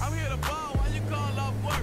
I'm here to ball. Why you call off work?